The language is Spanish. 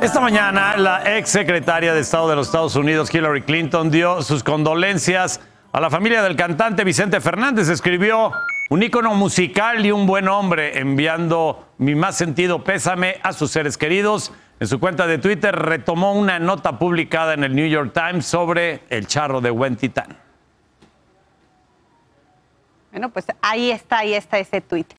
Esta mañana, la ex secretaria de Estado de los Estados Unidos, Hillary Clinton, dio sus condolencias a la familia del cantante Vicente Fernández. Escribió un ícono musical y un buen hombre, enviando mi más sentido pésame a sus seres queridos. En su cuenta de Twitter retomó una nota publicada en el New York Times sobre el charro de Huentitán. Bueno, pues ahí está, ahí está ese tuit.